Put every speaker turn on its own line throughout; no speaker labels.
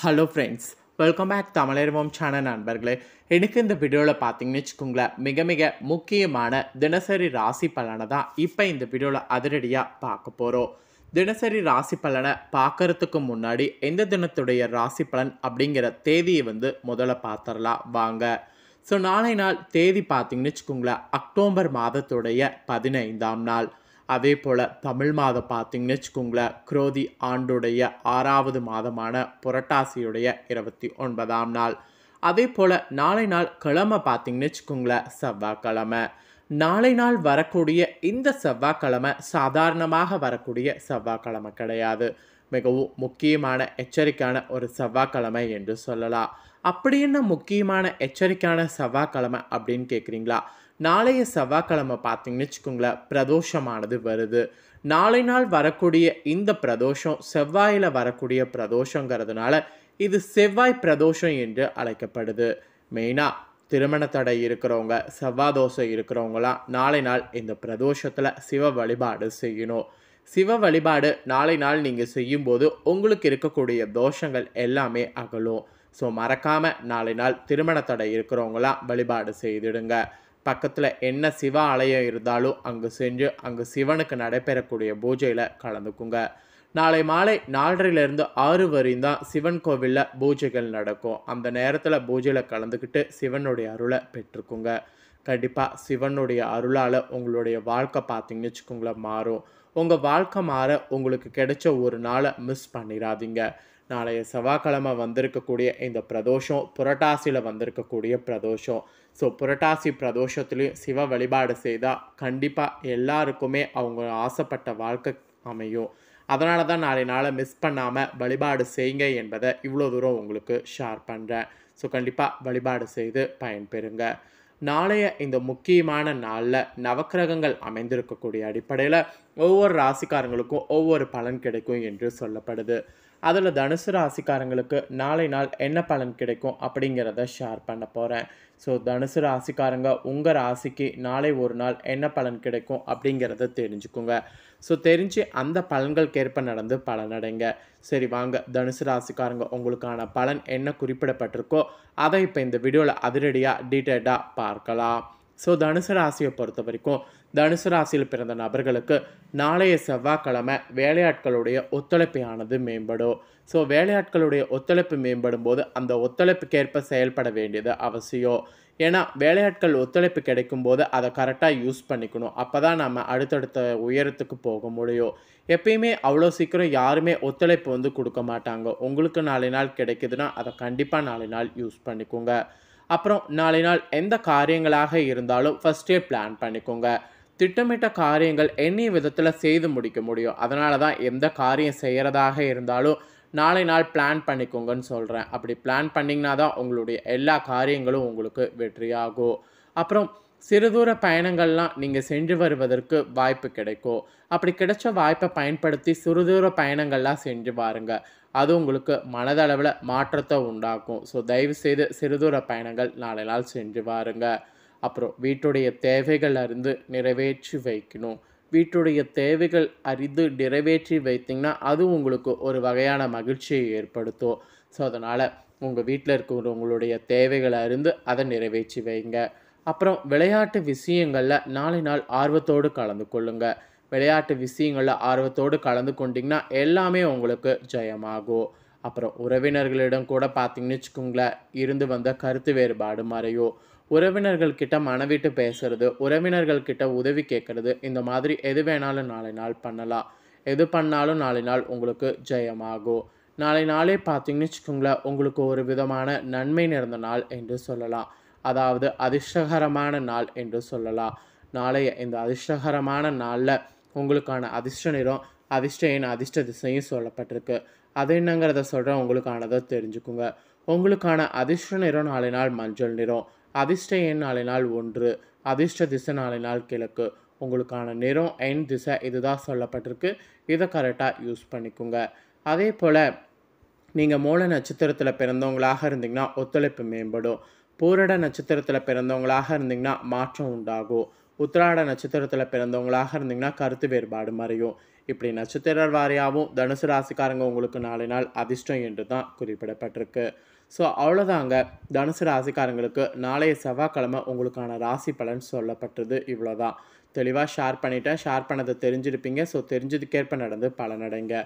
Hello friends welcome back Tamilarvam channel நண்பர்களே. எனக்கு இந்த வீடியோவில் பார்த்தீங்கன்னு வச்சுக்கோங்களேன் மிக மிக முக்கியமான தினசரி ராசி பலனை தான் இப்போ இந்த வீடியோவில் அதிரடியாக பார்க்க போகிறோம் தினசரி ராசி பலனை பார்க்கறதுக்கு முன்னாடி எந்த தினத்துடைய ராசி பலன் அப்படிங்கிற தேதியை வந்து முதல்ல பார்த்துடலாம். வாங்க. ஸோ நாளை நாள் தேதி பார்த்தீங்கன்னு வச்சுக்கோங்களேன் அக்டோபர் மாதத்துடைய பதினைந்தாம் நாள். அதே போல் தமிழ் மாதம் பார்த்தீங்கன்னு வச்சுக்கோங்களேன் குரோதி ஆண்டுடைய ஆறாவது மாதமான புரட்டாசியுடைய இருபத்தி ஒன்பதாம் நாள். அதே போல் நாளை நாள் கிழமை பார்த்தீங்கன்னு வச்சுக்கோங்களேன் செவ்வாய்க்கிழமை. நாளை நாள் வரக்கூடிய இந்த செவ்வாய்க்கிழமை சாதாரணமாக வரக்கூடிய செவ்வாய்க்கிழமை கிடையாது. மிகவும் முக்கியமான எச்சரிக்கையான ஒரு செவ்வாய்க்கிழமை என்று சொல்லலாம். அப்படி என்ன முக்கியமான எச்சரிக்கையான செவ்வாய்க்கிழமை அப்படின்னு கேட்குறீங்களா? நாளைய செவ்வாய்க்கிழமை பார்த்தீங்கன்னு வச்சுக்கோங்களேன் பிரதோஷமானது வருது. நாளை நாள் வரக்கூடிய இந்த பிரதோஷம் செவ்வாயில் வரக்கூடிய பிரதோஷங்கிறதுனால இது செவ்வாய் பிரதோஷம் என்று அழைக்கப்படுது. மெயினாக திருமண தடை இருக்கிறவங்க செவ்வாய் தோசை இருக்கிறவங்களாம் நாளை நாள் இந்த பிரதோஷத்தில் சிவ வழிபாடு செய்யணும். சிவ வழிபாடு நாளை நாள் நீங்கள் செய்யும்போது உங்களுக்கு இருக்கக்கூடிய தோஷங்கள் எல்லாமே அகலும். ஸோ மறக்காமல் நாளை நாள் திருமண தடை இருக்கிறவங்களாம் வழிபாடு செய்திடுங்க. பக்கத்தில் என்ன சிவ ஆலயம் இருந்தாலும் அங்கு சென்று அங்கு சிவனுக்கு நடைபெறக்கூடிய பூஜையில் கலந்துக்குங்க. நாளை மாலை நாலரைலேருந்து ஆறு வரையும் தான் சிவன் கோவிலில் பூஜைகள் நடக்கும். அந்த நேரத்தில் பூஜையில் கலந்துக்கிட்டு சிவனுடைய அருளை பெற்றுக்குங்க. கண்டிப்பாக சிவனுடைய அருளால் உங்களுடைய வாழ்க்கை பார்த்தீங்கன்னு வச்சுக்கோங்களேன் மாறும். உங்கள் வாழ்க்கை மாற உங்களுக்கு கிடைச்ச ஒரு நாளை மிஸ் பண்ணிடாதீங்க. நாளைய செவ்வாய்க்கிழமை வந்திருக்கக்கூடிய இந்த பிரதோஷம் புரட்டாசியில் வந்திருக்கக்கூடிய பிரதோஷம். ஸோ புரட்டாசி பிரதோஷத்துலேயும் சிவ வழிபாடு செய்தால் கண்டிப்பாக எல்லாருக்குமே அவங்க ஆசைப்பட்ட வாழ்க்கை அமையும். அதனால தான் நாளை நாளை மிஸ் பண்ணாமல் வழிபாடு செய்யுங்க என்பதை இவ்வளோ தூரம் உங்களுக்கு ஷேர் பண்ணுறேன் ஸோ கண்டிப்பாக வழிபாடு செய்து பயன்பெறுங்க. நாளைய இந்த முக்கியமான நாளில் நவக்கிரகங்கள் அமைந்திருக்கக்கூடிய அடிப்படையில் ஒவ்வொரு ராசிக்காரங்களுக்கும் ஒவ்வொரு பலன் கிடைக்கும் என்று சொல்லப்படுது. அதில் தனுசு ராசிக்காரங்களுக்கு நாளை நாள் என்ன பலன் கிடைக்கும் அப்படிங்கிறத ஷேர் பண்ண போகிறேன் ஸோ தனுசு ராசிக்காரங்க உங்கள் ராசிக்கு நாளை ஒரு நாள் என்ன பலன் கிடைக்கும் அப்படிங்கிறத தெரிஞ்சுக்குங்க. ஸோ தெரிஞ்சு அந்த பலன்களுக்கேற்ப நடந்து பலனடைங்க. சரி வாங்க. தனுசு ராசிக்காரங்க உங்களுக்கான பலன் என்ன குறிப்பிடப்பட்டிருக்கோ அதை இப்போ இந்த வீடியோவில் அதிரடியாக டீட்டெயில்டாக பார்க்கலாம். ஸோ தனுசு ராசியை பொறுத்த வரைக்கும் தனுசு ராசியில் பிறந்த நபர்களுக்கு நாளைய செவ்வாய்க்கிழமை வேலையாட்களுடைய ஒத்துழைப்பானது மேம்படும். ஸோ வேலையாட்களுடைய ஒத்துழைப்பு மேம்படும் போது அந்த ஒத்துழைப்புக்கேற்ப செயல்பட வேண்டியது அவசியம். ஏன்னா வேலையாட்கள் ஒத்துழைப்பு கிடைக்கும் போது அதை கரெக்டாக யூஸ் பண்ணிக்கணும். அப்போ தான் நம்ம அடுத்தடுத்த உயரத்துக்கு போக முடியும். எப்பயுமே அவ்வளோ சீக்கிரம் யாருமே ஒத்துழைப்பு வந்து கொடுக்க மாட்டாங்க. உங்களுக்கு நாளை நாள் கிடைக்குதுன்னா அதை கண்டிப்பாக நாளை நாள் யூஸ் பண்ணிக்கோங்க. அப்புறம் நாளை நாள் எந்த காரியங்களாக இருந்தாலும் ஃபஸ்ட்டே பிளான் பண்ணிக்கோங்க. திட்டமிட்ட காரியங்கள் எண்ணிய விதத்தில் செய்து முடிக்க முடியும். அதனால தான் எந்த காரியம் செய்கிறதாக இருந்தாலும் நாளை நாள் பிளான் பண்ணிக்கோங்கன்னு சொல்கிறேன் அப்படி பிளான் பண்ணிங்கன்னா தான் உங்களுடைய எல்லா காரியங்களும் உங்களுக்கு வெற்றியாகும். அப்புறம் சிறுதூர பயணங்கள்லாம் நீங்கள் சென்று வருவதற்கு வாய்ப்பு கிடைக்கும். அப்படி கிடைச்ச வாய்ப்பை பயன்படுத்தி சிறுதூர பயணங்கள்லாம் சென்று பாருங்க அது உங்களுக்கு மனதளவில் மாற்றத்தை உண்டாக்கும். ஸோ தயவுசெய்து சிறுதூர பயணங்கள் நாளை நாள் சென்று பாருங்க அப்புறம் வீட்டுடைய தேவைகள் அறிந்து நிறைவேற்றி வைக்கணும். வீட்டுடைய தேவைகள் அறிந்து நிறைவேற்றி வைத்திங்கன்னா அது உங்களுக்கு ஒரு வகையான மகிழ்ச்சியை ஏற்படுத்தும். ஸோ அதனால் உங்கள் வீட்டில் இருக்கிறவங்களுடைய தேவைகளை அறிந்து அதை நிறைவேற்றி வைங்க. அப்புறம் விளையாட்டு விஷயங்களில் நாளை நாள் ஆர்வத்தோடு கலந்து கொள்ளுங்கள் விளையாட்டு விஷயங்களில் ஆர்வத்தோடு கலந்து கொண்டிங்கன்னா எல்லாமே உங்களுக்கு ஜெயமாகும். அப்புறம் உறவினர்களிடம் கூட பார்த்தீங்கன்னு வச்சுக்கோங்களேன் இருந்து வந்த கருத்து வேறுபாடு மறையும் உறவினர்கள்கிட்ட மனவிட்டு பேசுறது உறவினர்கள்கிட்ட உதவி கேட்குறது இந்த மாதிரி எது வேணாலும் நாளை நாள் பண்ணலாம். எது பண்ணாலும் நாளை நாள் உங்களுக்கு ஜெயமாகும். நாளை நாளே பார்த்தீங்கன்னு வச்சுக்கோங்களேன் உங்களுக்கு ஒரு விதமான நன்மை நிறைந்த நாள் என்று சொல்லலாம். அதாவது அதிர்ஷ்டகரமான நாள் என்று சொல்லலாம். நாளைய இந்த அதிர்ஷ்டகரமான நாளில் உங்களுக்கான அதிர்ஷ்ட நிறம் அதிர்ஷ்ட எண் அதிர்ஷ்ட திசையும் சொல்லப்பட்டிருக்கு. அது என்னங்கிறத சொல்கிறேன் உங்களுக்கானதை தெரிஞ்சுக்குங்க. உங்களுக்கான அதிர்ஷ்ட நிறம் நாளை நாள் மஞ்சள் நிறம் அதிர்ஷ்ட எண் நாளை நாள் ஒன்று அதிர்ஷ்ட திசை நாளை நாள் கிழக்கு. உங்களுக்கான நிறம் எண் திசை இதுதான் சொல்லப்பட்டிருக்கு. இதை கரெக்டாக யூஸ் பண்ணிக்கோங்க. அதே போல் நீங்கள் மூல நட்சத்திரத்தில் பிறந்தவங்களாக இருந்தீங்கன்னா ஒத்துழைப்பு மேம்படும். பூரட நட்சத்திரத்தில் பிறந்தவங்களாக இருந்தீங்கன்னா மாற்றம் உண்டாகும். உத்திராட நட்சத்திரத்தில் பிறந்தவங்களாக இருந்தீங்கன்னா கருத்து வேறுபாடு மறையும். இப்படி நட்சத்திர வாரியாகவும் தனுசு ராசிக்காரங்க உங்களுக்கு நாளை நாள் அதிர்ஷ்டம் என்று தான் குறிப்பிடப்பட்டிருக்கு. ஸோ அவ்வளோதாங்க தனுசு ராசிக்காரங்களுக்கு நாளைய செவ்வாய்க்கிழமை உங்களுக்கான ராசி பலன் சொல்லப்பட்டது இவ்வளோதான் தெளிவாக ஷேர் பண்ணிட்டேன். ஷேர் பண்ணதை தெரிஞ்சிருப்பீங்க. ஸோ தெரிஞ்சதுக்கேற்ப நடந்து பலனடைங்க.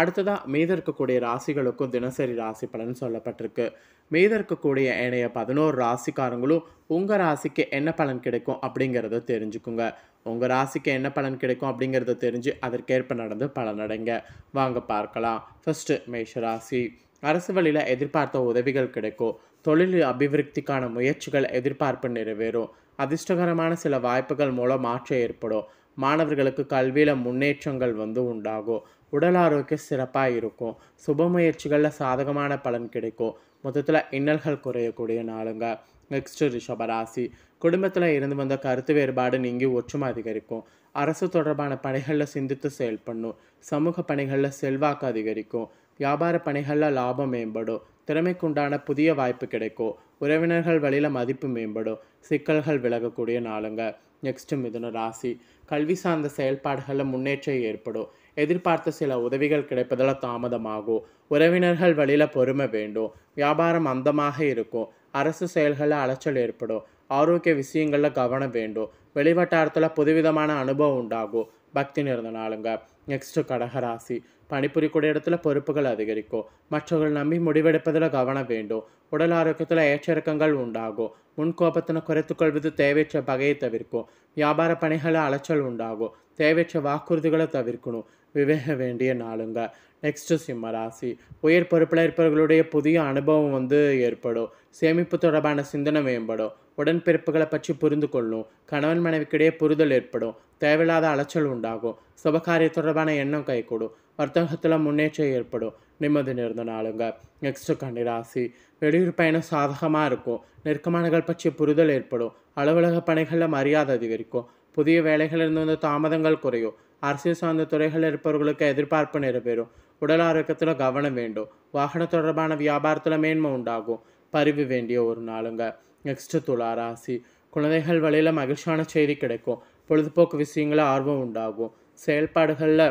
அடுத்ததாக மீத இருக்கக்கூடிய ராசிகளுக்கும் தினசரி ராசி பலன் சொல்லப்பட்டிருக்கு. மீத இருக்கக்கூடிய ஏனைய பதினோரு ராசிக்காரங்களும் உங்கள் ராசிக்கு என்ன பலன் கிடைக்கும் அப்படிங்கிறத தெரிஞ்சுக்குங்க. உங்கள் ராசிக்கு என்ன பலன் கிடைக்கும் அப்படிங்கிறத தெரிஞ்சு அதற்கேற்ப நடந்து பலனடைங்க வாங்க பார்க்கலாம். ஃபஸ்ட்டு மேஷ ராசி. அரசு வழியில் எதிர்பார்த்த உதவிகள் கிடைக்கும். தொழில் அபிவிருத்திக்கான முயற்சிகள் எதிர்பார்ப்பு நிறைவேறும். அதிர்ஷ்டகரமான சில வாய்ப்புகள் மூலம் மாற்றம் ஏற்படும். மாணவர்களுக்கு கல்வியில் முன்னேற்றங்கள் வந்து உண்டாகும். உடல் ஆரோக்கியம் சிறப்பாக இருக்கும். சுப முயற்சிகளில் சாதகமான பலன் கிடைக்கும். மொத்தத்தில் இன்னல்கள் குறையக்கூடிய நாளுங்க. நெக்ஸ்ட்டு ரிஷபராசி. குடும்பத்தில் இருந்து வந்த கருத்து வேறுபாடு நீங்கி ஒற்றுமை அதிகரிக்கும். அரசு தொடர்பான பணிகளில் சிந்தித்து செயல்படணும். சமூக பணிகளில் செல்வாக்கு அதிகரிக்கும். வியாபார பணிகளில் லாபம் மேம்படும். திறமைக்குண்டான புதிய வாய்ப்பு கிடைக்கும். உறவினர்கள் வழியில் மதிப்பு மேம்படும். சிக்கல்கள் விலகக்கூடிய நாளுங்க. நெக்ஸ்ட்டு மிதுன ராசி. கல்வி சார்ந்த செயல்பாடுகளில் முன்னேற்றம் ஏற்படும். எதிர்பார்த்த சில உதவிகள் கிடைப்பதில் தாமதமாகும். உறவினர்கள் வழியில் பொறுமை வேண்டும். வியாபாரம் அந்தமாக இருக்கும். அரசு செயல்களில் அலைச்சல் ஏற்படும். ஆரோக்கிய விஷயங்களில் கவனம் வேண்டும். வெளிவட்டாரத்தில் புதுவிதமான அனுபவம் உண்டாகும். பக்தி நிறந்த நாளுங்க. நெக்ஸ்ட்டு கடகராசி பணிபுரியக்கூடிய இடத்துல பொறுப்புகள் அதிகரிக்கும். மற்றவர்கள் நம்பி முடிவெடுப்பதில் கவனம் வேண்டும். உடல் ஆரோக்கியத்தில் ஏற்றிறக்கங்கள் உண்டாகும். முன்கோபத்தினை குறைத்துக்கொள்வது தேவையற்ற பகையை தவிர்க்கும். வியாபார பணிகளில் அலைச்சல் உண்டாகும். தேவையற்ற வாக்குறுதிகளை தவிர்க்கணும். விவேக வேண்டிய நாளுங்க. நெக்ஸ்ட்டு சிம்மராசி உயர் பொறுப்பில் இருப்பவர்களுடைய புதிய அனுபவம் வந்து ஏற்படும். சேமிப்பு தொடர்பான சிந்தனை மேம்படும். உடன்பிறப்புகளை பற்றி புரிந்து கொள்ளும் கணவன் மனைவிக்கிடையே புரிதல் ஏற்படும் தேவையில்லாத அலைச்சல் உண்டாகும் சுபகாரிய தொடர்பான எண்ணம் கைகூடும் வர்த்தகத்தில் முன்னேற்றம் ஏற்படும். நிம்மதி நேர்ந்த நாளுங்க. நெக்ஸ்ட்டு கன்னிராசி வெளியூர் பயணம் சாதகமாக இருக்கும். நெருக்கமானகள் பற்றிய புரிதல் ஏற்படும். அலுவலக பணிகளில் மரியாதை அதிகரிக்கும். புதிய வேலைகளிலிருந்து வந்த தாமதங்கள் குறையும். அரசியல் சார்ந்த துறைகளில் இருப்பவர்களுக்கு எதிர்பார்ப்பு நிறைவேறும். உடல் ஆரோக்கியத்தில் கவனம் வேண்டும். வாகன தொடர்பான வியாபாரத்தில் மேன்மை உண்டாகும். பரிவு வேண்டிய ஒரு நாளுங்க. நெக்ஸ்ட்டு துளா ராசி குழந்தைகள் வழியில் மகிழ்ச்சியான செய்தி கிடைக்கும் பொழுதுபோக்கு விஷயங்களில் ஆர்வம் உண்டாகும் செயல்பாடுகளில்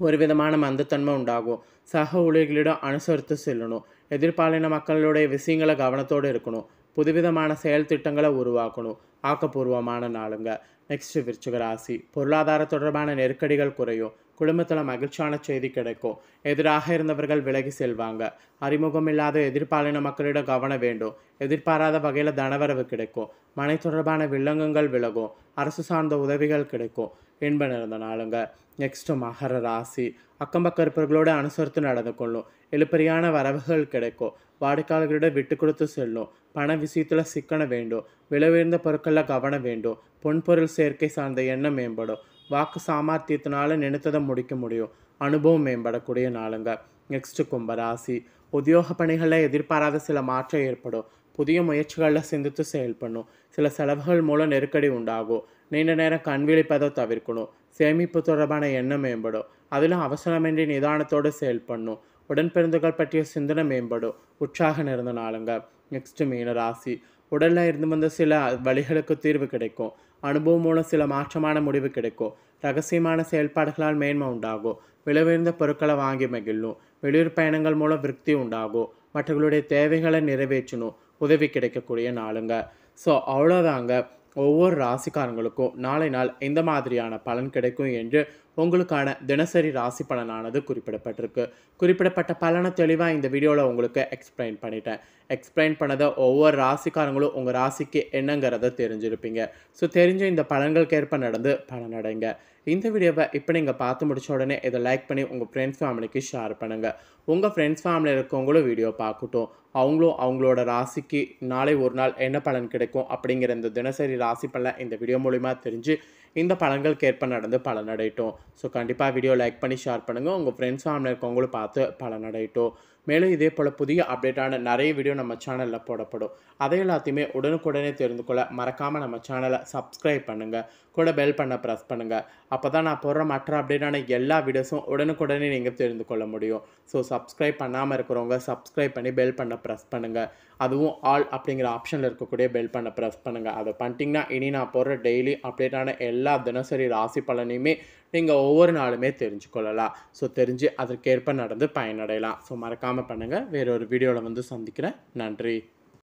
ஒரு விதமான மந்தத்தன்மை உண்டாகும் சக ஊழியர்களிடம் அனுசரித்து செல்லணும் எதிர்பாலின மக்களுடைய விஷயங்களை கவனத்தோடு இருக்கணும் புதுவிதமான செயல் திட்டங்களை உருவாக்கணும் ஆக்கப்பூர்வமான நாளுங்க நெக்ஸ்ட் விருச்சிக ராசி பொருளாதார தொடர்பான நெருக்கடிகள் குறையும் குடும்பத்தில் மகிழ்ச்சியான செய்தி கிடைக்கும். எதிராக இருந்தவர்கள் விலகி செல்வாங்க. அறிமுகம் இல்லாத எதிர்பாலின மக்களிடம் கவனம் வேண்டும். எதிர்பாராத வகையில் தனவரவு கிடைக்கும். மனை தொடர்பான வில்லங்கங்கள் விலகும். அரசு சார்ந்த உதவிகள் கிடைக்கும். இன்ப நிறந்த நாளுங்க. நெக்ஸ்ட் மகர ராசி. அக்கம்பக்க அனுசரித்து நடந்து கொள்ளும். எழுப்பறியான வரவுகள் கிடைக்கும். வாடிக்கையாளர்களிடம் விட்டு கொடுத்து செல்லும். பண விஷயத்தில் சிக்கன வேண்டும். விலை உயர்ந்த பொருட்களில் கவனம் வேண்டும். பொன்பொருள் சேர்க்கை சார்ந்த எண்ணம் மேம்படும். வாக்கு சாமர்த்தியத்தினால நினைத்ததை முடிக்க முடியும். அனுபவம் மேம்படக்கூடிய நாளுங்க. நெக்ஸ்ட் கும்பராசி. உத்தியோக பணிகளில் எதிர்பாராத சில மாற்றம் ஏற்படும். புதிய முயற்சிகளில் சிந்தித்து செயல்படணும். சில செலவுகள் மூலம் நெருக்கடி உண்டாகும். நீண்ட நேரம் கண் விழிப்பதை தவிர்க்கணும். சேமிப்பு தொடர்பான எண்ணம் மேம்படும். அதிலும் அவசரமின்றி நிதானத்தோடு செயல்படணும். உடன்பிறந்துகள் பற்றிய சிந்தனை மேம்படும். உற்சாக நிறந்த நாளுங்க. நெக்ஸ்ட் மீன ராசி உடலில் இருந்து வந்த சில வழிகளுக்கு தீர்வு கிடைக்கும். அனுபவம் மூலம் சில மாற்றமான முடிவு கிடைக்கும். ரகசியமான செயல்பாடுகளால் மேன்மை உண்டாகும். விலை பொருட்களை வாங்கி மகிழும். வெளியூர் பயணங்கள் மூலம் விருத்தி உண்டாகும். மற்றவர்களுடைய தேவைகளை நிறைவேற்றணும். உதவி கிடைக்கக்கூடிய நாளுங்க. ஸோ அவ்வளோதாங்க ஒவ்வொரு ராசிக்காரங்களுக்கும் நாளை நாள் இந்த மாதிரியான பலன் கிடைக்கும் என்று உங்களுக்கான தினசரி ராசி பலனானது குறிப்பிடப்பட்டிருக்கு. குறிப்பிடப்பட்ட பலனை தெளிவாக இந்த வீடியோவில் உங்களுக்கு எக்ஸ்பிளைன் பண்ணிட்டேன். எக்ஸ்பிளைன் பண்ணதை ஒவ்வொரு ராசிக்காரங்களும் உங்கள் ராசிக்கு என்னங்கிறத தெரிஞ்சிருப்பீங்க. ஸோ தெரிஞ்ச இந்த பலன்களுக்கு ஏற்ப நடந்து பலனடைங்க இந்த வீடியோவை இப்போ நீங்கள் பார்த்து முடிச்ச உடனே இதை லைக் பண்ணி உங்கள் ஃப்ரெண்ட்ஸ் ஃபேமிலிக்கு ஷேர் பண்ணுங்கள் உங்கள் ஃப்ரெண்ட்ஸ் ஃபேமிலியில் இருக்கவங்களும் வீடியோ பார்க்கட்டும். அவங்களும் அவங்களோட ராசிக்கு நாளை ஒரு நாள் என்ன பலன் கிடைக்கும் அப்படிங்கிற இந்த தினசரி ராசி பலன் இந்த வீடியோ மூலிமா தெரிஞ்சு இந்த பலன்களுக்கு ஏற்ப நடந்து பலனடையட்டும். ஸோ கண்டிப்பாக வீடியோ லைக் பண்ணி ஷேர் பண்ணுங்கள் உங்கள் ஃப்ரெண்ட்ஸ் ஃபேமிலி இருக்கவங்களும் பார்த்து பலனடையட்டும். மேலும் இதே போல் புதிய அப்டேட்டான நிறைய வீடியோ நம்ம சேனலில் போடப்படும். அதை எல்லாத்தையுமே உடனுக்குடனே தெரிந்து கொள்ள மறக்காமல் நம்ம சேனலை சப்ஸ்கிரைப் பண்ணுங்கள் கூட பெல் பண்ண ப்ரெஸ் பண்ணுங்கள் அப்போ தான் நான் போடுற மற்ற அப்டேட்டான எல்லா வீடியோஸும் உடனுக்குடனே நீங்கள் தெரிந்து கொள்ள முடியும். ஸோ சப்ஸ்கிரைப் பண்ணாமல் இருக்கிறவங்க சப்ஸ்கிரைப் பண்ணி பெல் பண்ண ப்ரெஸ் பண்ணுங்கள் அதுவும் ஆல் அப்படிங்கிற ஆப்ஷனில் இருக்கக்கூடிய பெல் பண்ண ப்ரெஸ் பண்ணுங்கள் அதை பண்ணிட்டீங்கன்னா இனி நான் போடுற டெய்லி அப்டேட்டான எல்லா எல்லா தினசரி ராசி பலனையுமே நீங்கள் ஒவ்வொரு நாளுமே தெரிஞ்சுக்கொள்ளலாம். ஸோ தெரிஞ்சு அதற்கேற்ப நடந்து பயனடையலாம். ஸோ மறக்காமல் பண்ணுங்கள் வேறொரு வீடியோவில் வந்து சந்திக்கிறேன். நன்றி.